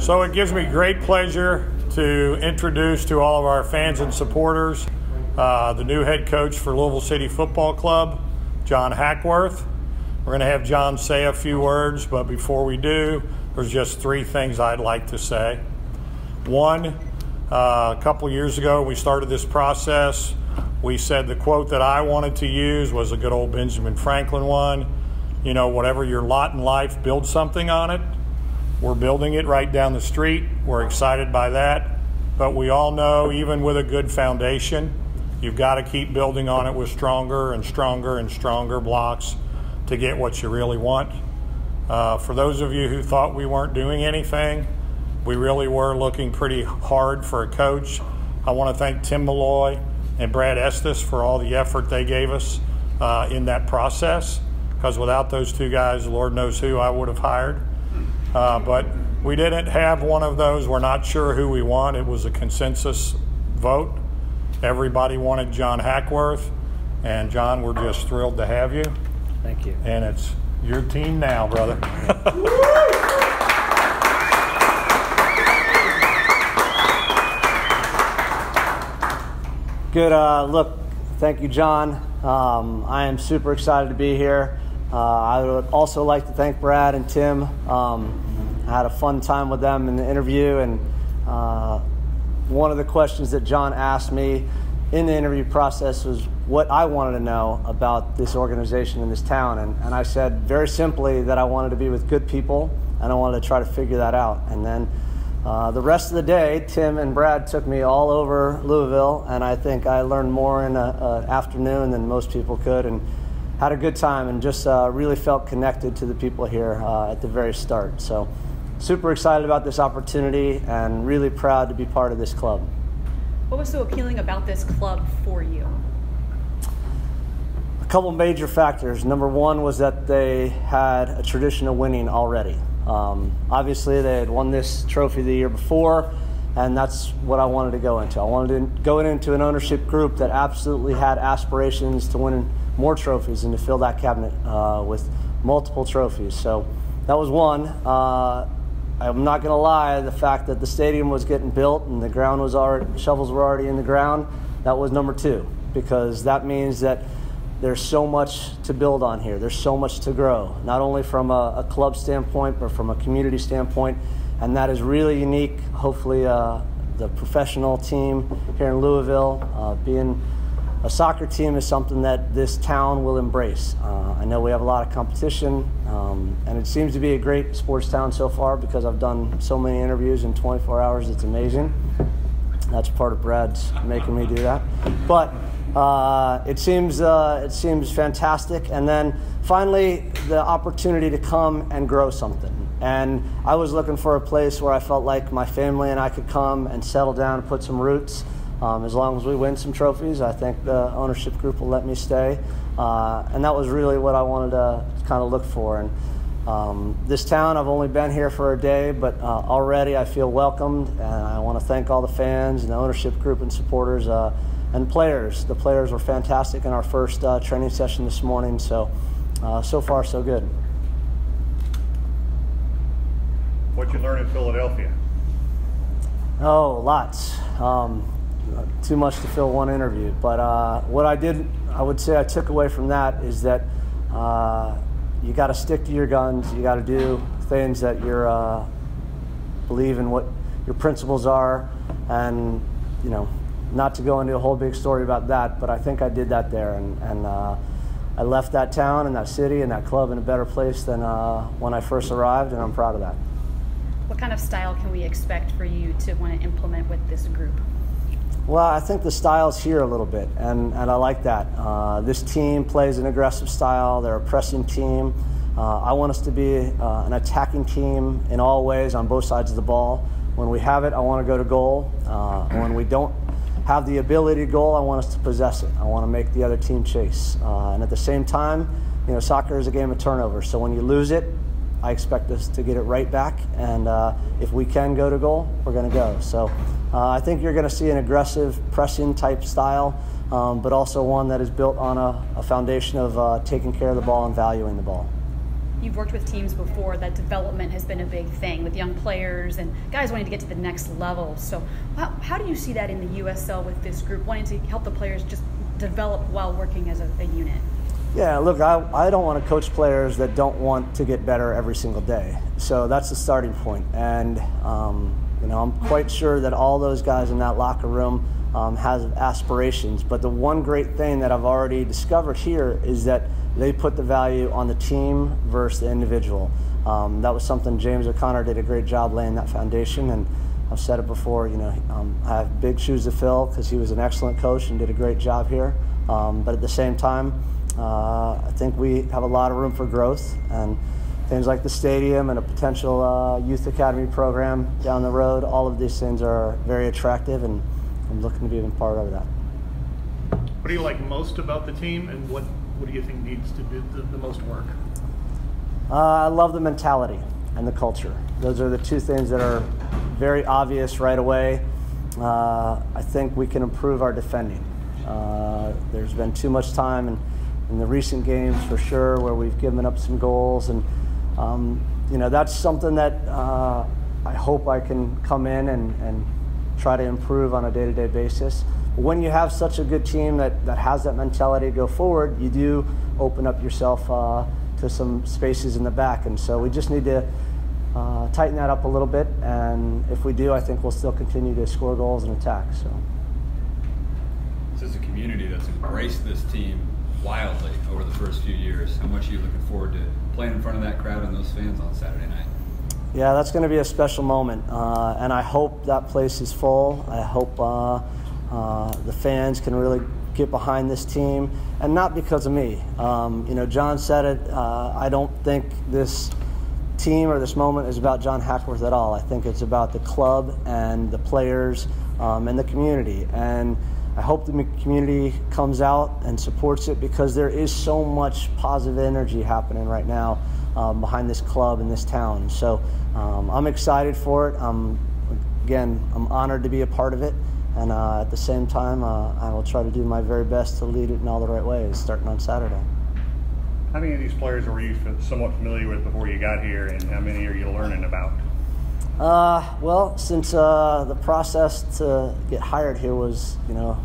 So it gives me great pleasure to introduce to all of our fans and supporters uh, the new head coach for Louisville City Football Club, John Hackworth. We're going to have John say a few words, but before we do, there's just three things I'd like to say. One, uh, a couple years ago, we started this process. We said the quote that I wanted to use was a good old Benjamin Franklin one. You know, whatever your lot in life, build something on it. We're building it right down the street. We're excited by that. But we all know, even with a good foundation, you've got to keep building on it with stronger and stronger and stronger blocks to get what you really want. Uh, for those of you who thought we weren't doing anything, we really were looking pretty hard for a coach. I want to thank Tim Malloy and Brad Estes for all the effort they gave us uh, in that process, because without those two guys, Lord knows who I would have hired. Uh, but we didn't have one of those. We're not sure who we want. It was a consensus vote. Everybody wanted John Hackworth. And John, we're just thrilled to have you. Thank you. And it's your team now, brother. Good. Uh, look, thank you, John. Um, I am super excited to be here. Uh, I would also like to thank Brad and Tim. Um, I had a fun time with them in the interview, and uh, one of the questions that John asked me in the interview process was what I wanted to know about this organization and this town. And, and I said very simply that I wanted to be with good people, and I wanted to try to figure that out. And then uh, the rest of the day, Tim and Brad took me all over Louisville, and I think I learned more in an afternoon than most people could, and had a good time, and just uh, really felt connected to the people here uh, at the very start. So, super excited about this opportunity, and really proud to be part of this club. What was so appealing about this club for you? A couple major factors. Number one was that they had a tradition of winning already. Um, obviously, they had won this trophy the year before, and that's what I wanted to go into. I wanted to go into an ownership group that absolutely had aspirations to win more trophies and to fill that cabinet uh, with multiple trophies. So that was one. Uh, I'm not going to lie, the fact that the stadium was getting built and the ground was already, shovels were already in the ground, that was number two, because that means that there's so much to build on here. There's so much to grow, not only from a, a club standpoint, but from a community standpoint. And that is really unique. Hopefully, uh, the professional team here in Louisville, uh, being a soccer team is something that this town will embrace. Uh, I know we have a lot of competition, um, and it seems to be a great sports town so far because I've done so many interviews in 24 hours. It's amazing. That's part of Brad's making me do that. But uh, it seems uh, it seems fantastic. And then finally, the opportunity to come and grow something. And I was looking for a place where I felt like my family and I could come and settle down and put some roots. Um, as long as we win some trophies, I think the ownership group will let me stay. Uh, and that was really what I wanted to kind of look for. And um, this town, I've only been here for a day, but uh, already I feel welcomed. And I want to thank all the fans and the ownership group and supporters uh, and players. The players were fantastic in our first uh, training session this morning. So, uh, so far, so good. What you learn in Philadelphia? Oh, lots. Um, too much to fill one interview. But uh, what I did, I would say I took away from that is that uh, you got to stick to your guns. You got to do things that you uh, believe in what your principles are, and you know, not to go into a whole big story about that. But I think I did that there, and, and uh, I left that town and that city and that club in a better place than uh, when I first arrived, and I'm proud of that. What kind of style can we expect for you to want to implement with this group? Well, I think the style's here a little bit, and, and I like that. Uh, this team plays an aggressive style, they're a pressing team. Uh, I want us to be uh, an attacking team in all ways on both sides of the ball. When we have it, I want to go to goal. Uh, when we don't have the ability to goal, I want us to possess it. I want to make the other team chase. Uh, and at the same time, you know, soccer is a game of turnover. So when you lose it, I expect us to get it right back. And uh, if we can go to goal, we're going to go. So uh, I think you're going to see an aggressive pressing type style, um, but also one that is built on a, a foundation of uh, taking care of the ball and valuing the ball. you've worked with teams before that development has been a big thing with young players and guys wanting to get to the next level. So, how, how do you see that in the USL with this group wanting to help the players just develop while working as a, a unit? Yeah, look, I, I don't want to coach players that don't want to get better every single day. So that's the starting point. And, um, you know, I'm quite sure that all those guys in that locker room um, has aspirations. But the one great thing that I've already discovered here is that they put the value on the team versus the individual. Um, that was something James O'Connor did a great job laying that foundation. And I've said it before, you know, um, I have big shoes to fill because he was an excellent coach and did a great job here. Um, but at the same time, uh, I think we have a lot of room for growth. And things like the stadium and a potential uh, youth academy program down the road, all of these things are very attractive, and I'm looking to be a part of that. What do you like most about the team, and what, what do you think needs to do the, the most work? Uh, I love the mentality and the culture. Those are the two things that are very obvious right away. Uh, I think we can improve our defending. Uh, there's been too much time in, in the recent games for sure where we've given up some goals, and um, you know that's something that uh, I hope I can come in and, and try to improve on a day-to-day basis. When you have such a good team that, that has that mentality to go forward, you do open up yourself uh, to some spaces in the back, and so we just need to uh, tighten that up a little bit. And if we do, I think we'll still continue to score goals and attack. So. This is a community that's embraced this team wildly over the first few years. How much are you looking forward to playing in front of that crowd and those fans on Saturday night? Yeah, that's going to be a special moment, uh, and I hope that place is full. I hope uh, uh, the fans can really get behind this team, and not because of me. Um, you know, John said it. Uh, I don't think this team or this moment is about John Hackworth at all. I think it's about the club and the players um, and the community. And I hope the community comes out and supports it because there is so much positive energy happening right now um, behind this club in this town. So um, I'm excited for it. Um, again, I'm honored to be a part of it. And uh, at the same time, uh, I will try to do my very best to lead it in all the right ways starting on Saturday. How many of these players were you somewhat familiar with before you got here, and how many are you learning about? Uh, well, since uh, the process to get hired here was, you know,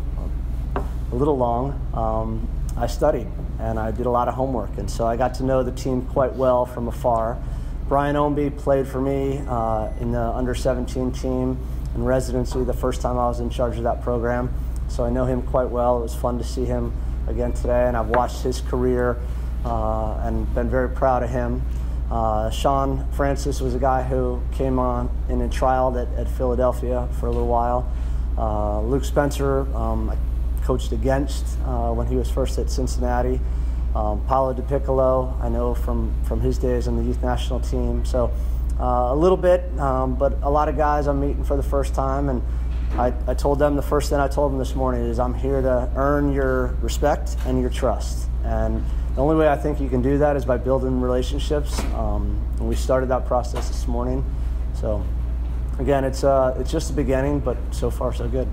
a little long, um, I studied and I did a lot of homework, and so I got to know the team quite well from afar. Brian Ownby played for me uh, in the under 17 team in residency the first time I was in charge of that program, so I know him quite well. It was fun to see him again today, and I've watched his career uh, and been very proud of him. Uh, Shaun Francis was a guy who came on in a trial at, at Philadelphia for a little while. Uh, Luke Spencer, um, I coached against uh, when he was first at Cincinnati. Um, Paolo DelPiccolo, I know from, from his days on the youth national team. So uh, a little bit, um, but a lot of guys I'm meeting for the first time. And I, I told them the first thing I told them this morning is I'm here to earn your respect and your trust. And the only way I think you can do that is by building relationships. Um, and we started that process this morning. So again, it's, uh, it's just the beginning, but so far so good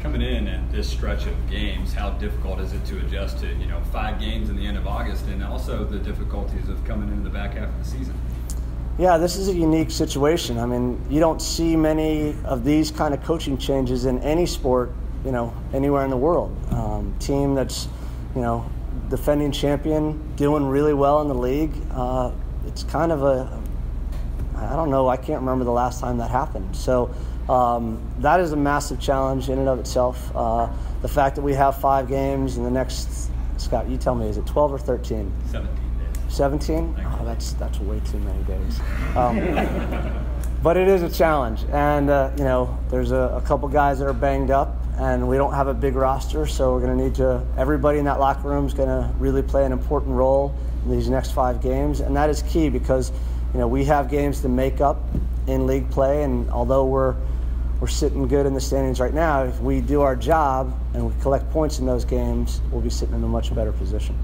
coming in at this stretch of games, how difficult is it to adjust to you know five games in the end of August, and also the difficulties of coming into the back half of the season? Yeah, this is a unique situation. I mean, you don't see many of these kind of coaching changes in any sport, you know, anywhere in the world. Um, team that's, you know, defending champion, doing really well in the league. Uh, it's kind of a, I don't know, I can't remember the last time that happened. So um, that is a massive challenge in and of itself. Uh, the fact that we have five games in the next, Scott, you tell me, is it 12 or 13? 17 days. 17? Oh, that's, that's way too many days. Um, but it is a challenge. And, uh, you know, there's a, a couple guys that are banged up, and we don't have a big roster, so we're going to need to, everybody in that locker room is going to really play an important role in these next five games. And that is key because, you know, we have games to make up in league play, and although we're we're sitting good in the standings right now. If we do our job and we collect points in those games, we'll be sitting in a much better position.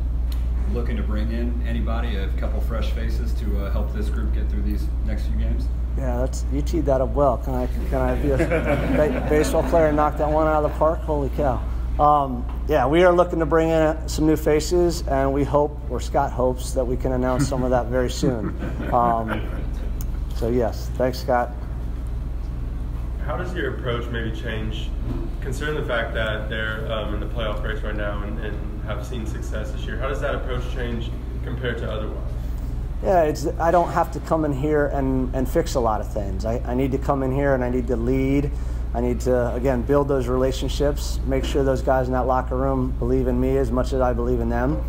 Looking to bring in anybody, a couple fresh faces to uh, help this group get through these next few games. Yeah, that's you teed that up well. Can I can I be a baseball player and knock that one out of the park? Holy cow! Um, yeah, we are looking to bring in some new faces, and we hope, or Scott hopes, that we can announce some of that very soon. Um, so, yes, thanks, Scott. How does your approach maybe change, considering the fact that they're um, in the playoff race right now and, and have seen success this year? How does that approach change compared to otherwise? Yeah, it's, I don't have to come in here and, and fix a lot of things. I, I need to come in here and I need to lead. I need to, again, build those relationships, make sure those guys in that locker room believe in me as much as I believe in them.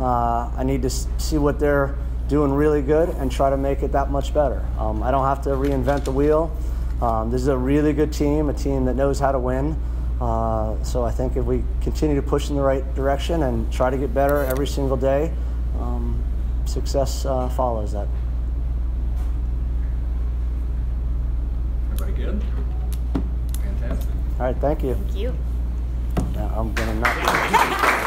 Uh, I need to see what they're doing really good and try to make it that much better. Um, I don't have to reinvent the wheel. Um, this is a really good team, a team that knows how to win. Uh, so I think if we continue to push in the right direction and try to get better every single day, um, success uh, follows that. Everybody good? Fantastic. All right, thank you. Thank you. Now I'm gonna not.